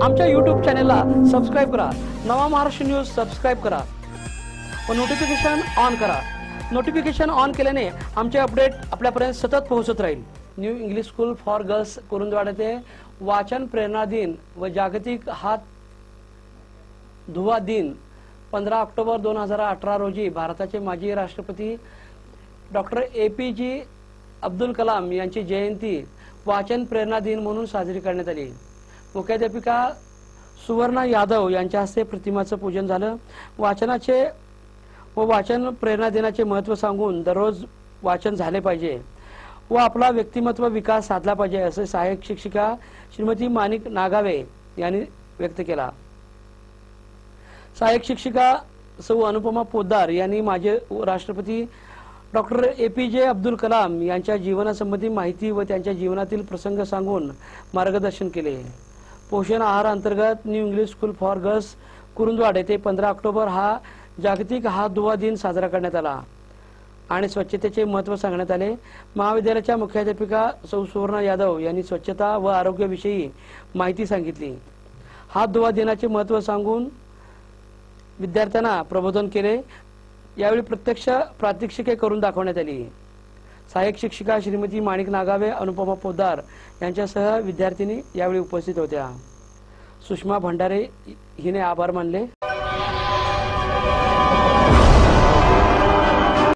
आमच्या यूट्यूब चॅनेलला सबस्क्राईब करा. नवा महाराष्ट्र न्यूज सबस्क्राईब करा. व नोटिफिकेशन ऑन करा. नोटिफिकेशन ऑन केल्याने आमचे अपडेट आपल्यापर्यंत सतत पोहोचत राहील. New English school for girls Kurundwad येथे वाचन प्रेरणा दिन व जागतिक हात धुवा दिन पंधरा ऑक्टोबर दोन हजार अठरा रोजी भारताचे माजी राष्ट्रपती doctor A P J Abdul Kalam यांची जयंती वाचन प्रेरणा दिन म्हणून साजरी करण्यात आली. मुख्याध्यापिका सुवर्णा यादव यांच्या हस्ते प्रतिमाचं पूजन झालं. वाचनाचे व वाचन प्रेरणा देण्याचे महत्त्व सांगून दररोज वाचन झाले पाहिजे व आपला व्यक्तिमत्व विकास साधला पाहिजे असे सहाय्यक शिक्षिका श्रीमती माणिक नागावे यांनी व्यक्त केला. सहाय्यक शिक्षिका सौ अनुपमा पोद्दार यांनी माजी राष्ट्रपती डॉक्टर ए पी जे अब्दुल कलाम यांच्या जीवनासंबंधी माहिती व त्यांच्या जीवनातील प्रसंग सांगून मार्गदर्शन केले. पोषण आहार अंतर्गत new English school for girls Kurundwad येथे पंधरा ऑक्टोबर हा जागतिक हात धुवा दिन साजरा करण्यात आला. आणि स्वच्छतेचे महत्त्व सांगण्यात आले. महाविद्यालयाच्या मुख्याध्यापिका सौ सुवर्ण यादव यांनी स्वच्छता व आरोग्याविषयी माहिती सांगितली. हात धुवा दिनाचे महत्त्व सांगून विद्यार्थ्यांना प्रबोधन केले. यावेळी प्रत्यक्ष प्रात्यक्षिके करून दाखवण्यात आली. सहाय्यक शिक्षिका श्रीमती माणिक नागावे अनुपमा पोदार यांच्यासह विद्यार्थिनी यावेळी उपस्थित होत्या. सुषमा भंडारे हिने आभार मानले.